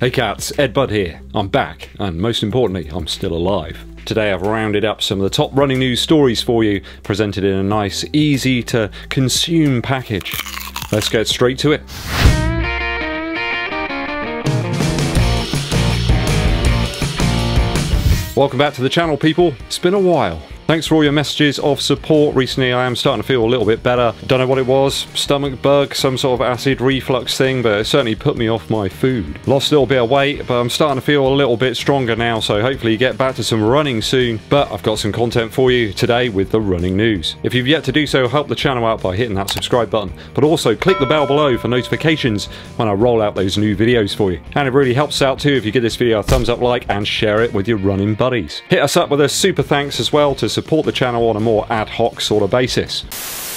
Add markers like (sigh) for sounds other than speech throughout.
Hey cats, Eddbud here. I'm back, and most importantly, I'm still alive. Today I've rounded up some of the top running news stories for you, presented in a nice, easy to consume package. Let's get straight to it. Welcome back to the channel, people. It's been a while. Thanks for all your messages of support recently. I am starting to feel a little bit better. Don't know what it was, stomach bug, some sort of acid reflux thing, but it certainly put me off my food. Lost a little bit of weight, but I'm starting to feel a little bit stronger now, so hopefully you get back to some running soon. But I've got some content for you today with the running news. If you've yet to do so, help the channel out by hitting that subscribe button, but also click the bell below for notifications when I roll out those new videos for you. And it really helps out too if you give this video a thumbs up like and share it with your running buddies. Hit us up with a super thanks as well to support the channel on a more ad hoc sort of basis.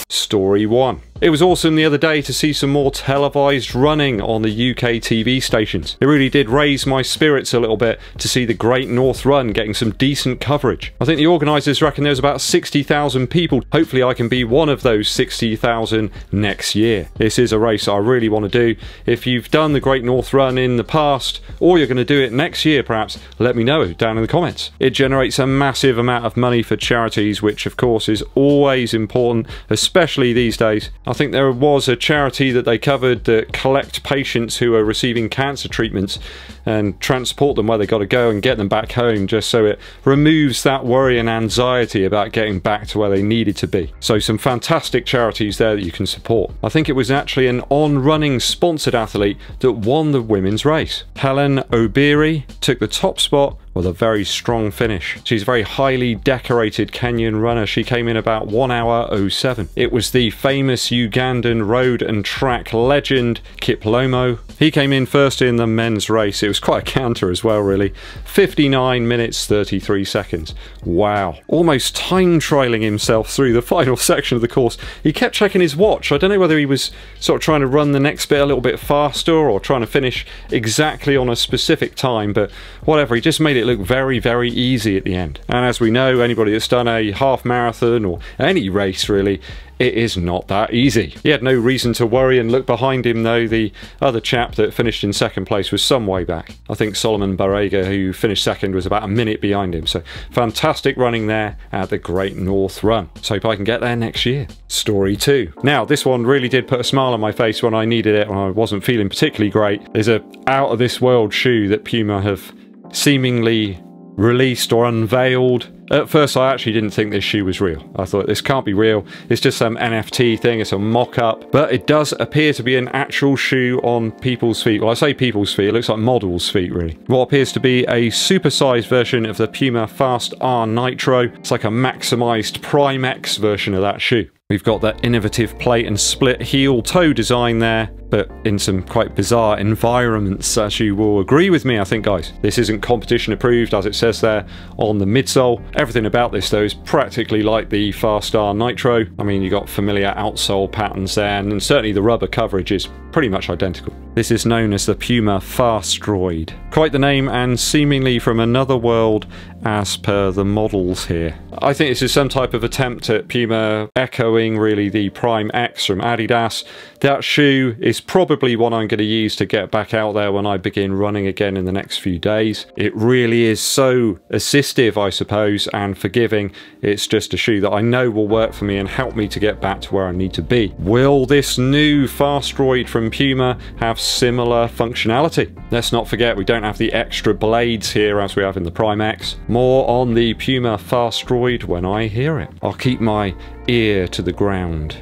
Story 1. It was awesome the other day to see some more televised running on the UK TV stations. It really did raise my spirits a little bit to see the Great North Run getting some decent coverage. I think the organisers reckon there's about 60,000 people. Hopefully I can be one of those 60,000 next year. This is a race I really want to do. If you've done the Great North Run in the past, or you're going to do it next year perhaps, let me know down in the comments. It generates a massive amount of money for charities, which of course is always important, especially these days. I think there was a charity that they covered that collect patients who are receiving cancer treatments and transport them where they got to go and get them back home just so it removes that worry and anxiety about getting back to where they needed to be. So some fantastic charities there that you can support. I think it was actually an on-running sponsored athlete that won the women's race. Helen Obiri took the top spot with a very strong finish. She's a very highly decorated Kenyan runner. She came in about 1 hour 07. It was the famous Ugandan road and track legend Kiplimo. He came in first in the men's race. It was quite a counter as well, really. 59 minutes 33 seconds. Wow. Almost time trialing himself through the (laughs) final section of the course. He kept checking his watch. I don't know whether he was sort of trying to run the next bit a little bit faster or trying to finish exactly on a specific time, but whatever. He just made it it look very, very easy at the end. And as we know, anybody that's done a half marathon or any race really, it is not that easy. He had no reason to worry and look behind him though the other chap that finished in second place was some way back. I think Solomon Barega who finished second was about a minute behind him so fantastic running there at the Great North Run. So hope I can get there next year. Story 2. Now this one really did put a smile on my face when I needed it when I wasn't feeling particularly great. There's a out of this world shoe that Puma have seemingly released or unveiled. At first, I actually didn't think this shoe was real. I thought this can't be real. It's just some NFT thing. It's a mock-up. But it does appear to be an actual shoe on people's feet. Well, I say people's feet. It looks like models' feet, really. What appears to be a supersized version of the Puma Fast R Nitro. It's like a maximized Prime X version of that shoe. We've got that innovative plate and split heel toe design there, but in some quite bizarre environments, as you will agree with me, I think, guys. This isn't competition approved, as it says there on the midsole. Everything about this, though, is practically like the Fast R Nitro. I mean, you've got familiar outsole patterns there, and certainly the rubber coverage is pretty much identical. This is known as the Puma Fastroid. Quite the name, and seemingly from another world as per the models here. I think this is some type of attempt at Puma echoing really the Prime X from Adidas. That shoe is probably one I'm going to use to get back out there when I begin running again in the next few days. It really is so assistive, I suppose, and forgiving. It's just a shoe that I know will work for me and help me to get back to where I need to be. Will this new Fastroid from Puma have similar functionality? Let's not forget we don't have the extra blades here as we have in the Prime X. More on the Puma Fastroid when I hear it. I'll keep my ear to the ground.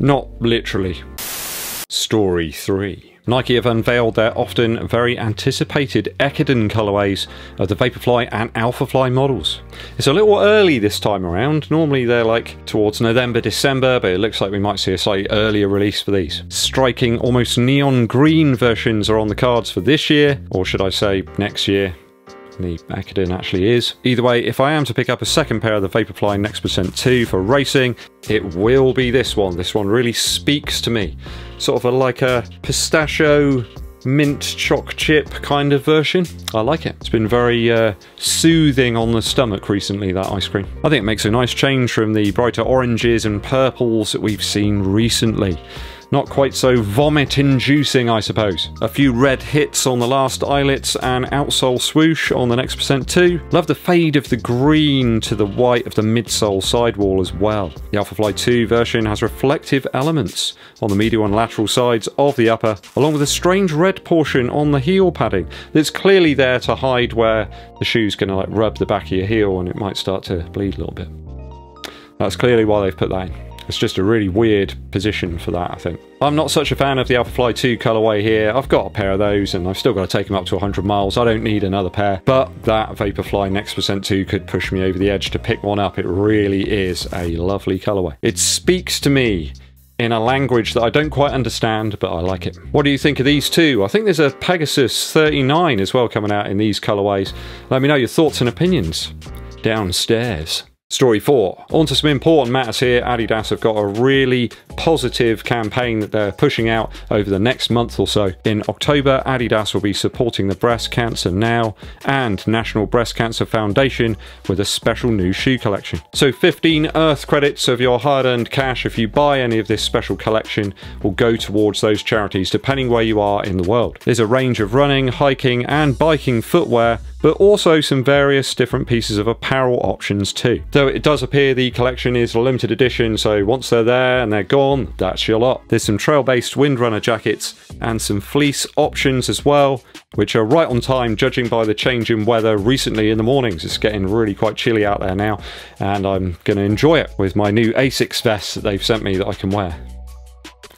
Not literally. Story 3. Nike have unveiled their often very anticipated Ekiden colorways of the Vaporfly and Alphafly models. It's a little early this time around, normally they're like towards November, December, but it looks like we might see a slightly earlier release for these. Striking almost neon green versions are on the cards for this year, or should I say next year, the Ekiden actually is. Either way, if I am to pick up a second pair of the Vaporfly Next Percent 2 for racing, it will be this one. This one really speaks to me. Sort of a, like a pistachio mint choc chip kind of version. I like it. It's been very uh, soothing on the stomach recently, that ice cream. I think it makes a nice change from the brighter oranges and purples that we've seen recently. Not quite so vomit inducing, I suppose. A few red hits on the last eyelets and outsole swoosh on the next percent 2. Love the fade of the green to the white of the midsole sidewall as well. The Alphafly 2 version has reflective elements on the medial and lateral sides of the upper, along with a strange red portion on the heel padding that's clearly there to hide where the shoe's going to like rub the back of your heel and it might start to bleed a little bit. That's clearly why they've put that in. It's just a really weird position for that, I think. I'm not such a fan of the Alphafly 2 colourway here. I've got a pair of those and I've still got to take them up to 100 miles. I don't need another pair. But that Vaporfly Next Percent 2 could push me over the edge to pick one up. It really is a lovely colourway. It speaks to me in a language that I don't quite understand, but I like it. What do you think of these two? I think there's a Pegasus 39 as well coming out in these colourways. Let me know your thoughts and opinions downstairs. Story 4. On to some important matters here. Adidas have got a really positive campaign that they're pushing out over the next month or so. In October, Adidas will be supporting the Breast Cancer Now and National Breast Cancer Foundation with a special new shoe collection. So 15 Earth credits of your hard-earned cash if you buy any of this special collection will go towards those charities depending where you are in the world. There's a range of running, hiking and biking footwear but also some various different pieces of apparel options too. Though it does appear the collection is a limited edition, so once they're there and they're gone, that's your lot. There's some trail-based windrunner jackets and some fleece options as well, which are right on time judging by the change in weather recently in the mornings. It's getting really quite chilly out there now, and I'm going to enjoy it with my new Asics vest that they've sent me that I can wear.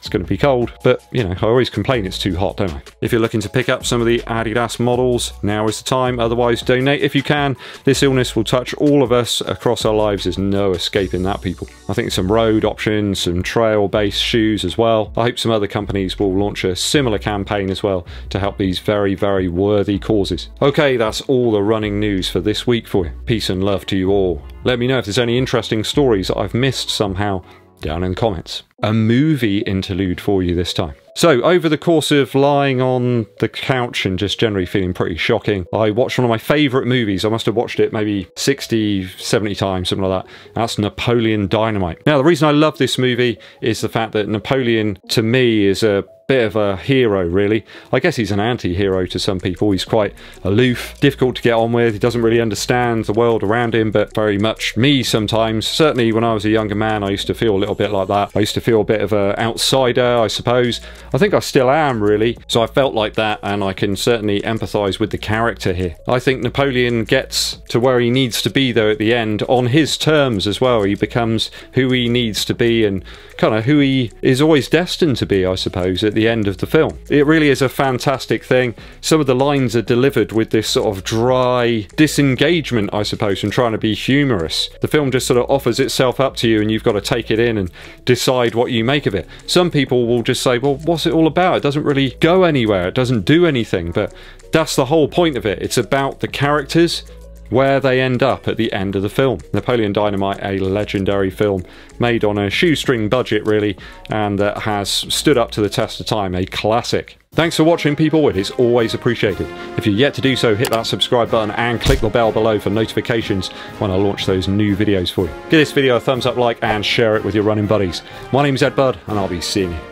It's going to be cold, but you know, I always complain it's too hot, don't I? If you're looking to pick up some of the Adidas models, now is the time. Otherwise, donate if you can. This illness will touch all of us across our lives. There's no escaping that, people. I think some road options, some trail-based shoes as well. I hope some other companies will launch a similar campaign as well to help these very, very worthy causes. Okay, that's all the running news for this week for you. Peace and love to you all. Let me know if there's any interesting stories that I've missed somehow down in the comments. A movie interlude for you this time. So, over the course of lying on the couch and just generally feeling pretty shocking, I watched one of my favourite movies. I must have watched it maybe 60, 70 times, something like that. That's Napoleon Dynamite. Now, the reason I love this movie is the fact that Napoleon, to me, is a bit of a hero, really. I guess he's an anti hero to some people. He's quite aloof, difficult to get on with. He doesn't really understand the world around him, but very much me sometimes. Certainly, when I was a younger man, I used to feel a little bit like that. I used to feel a bit of an outsider, I suppose. I think I still am, really. So I felt like that, and I can certainly empathise with the character here. I think Napoleon gets to where he needs to be, though, at the end, on his terms as well. He becomes who he needs to be and kind of who he is always destined to be, I suppose, at the the end of the film. It really is a fantastic thing. Some of the lines are delivered with this sort of dry disengagement, I suppose, from trying to be humorous. The film just sort of offers itself up to you and you've got to take it in and decide what you make of it. Some people will just say, well, what's it all about? It doesn't really go anywhere. It doesn't do anything. But that's the whole point of it. It's about the characters where they end up at the end of the film. Napoleon Dynamite, a legendary film made on a shoestring budget, really, and that has stood up to the test of time, a classic. Thanks for watching, people. It is always appreciated. If you're yet to do so, hit that subscribe button and click the bell below for notifications when I launch those new videos for you. Give this video a thumbs up like and share it with your running buddies. My name's Eddbud, and I'll be seeing you